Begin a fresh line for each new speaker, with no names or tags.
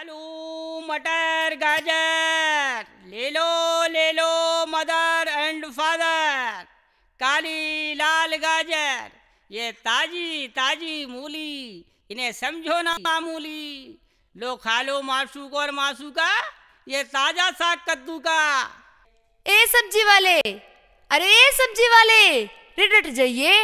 आलू मटर गाजर। ले लो ले लो, मदर एंड फादर। काली लाल गाजर। ये ताजी ताजी मूली। इन्हें समझो ना मामूली। लो, खा लो मासूक और मासू का ये ताज़ा साग कद्दू का।
ए सब्ज़ी वाले, अरे ए सब्ज़ी वाले रिट जाइए।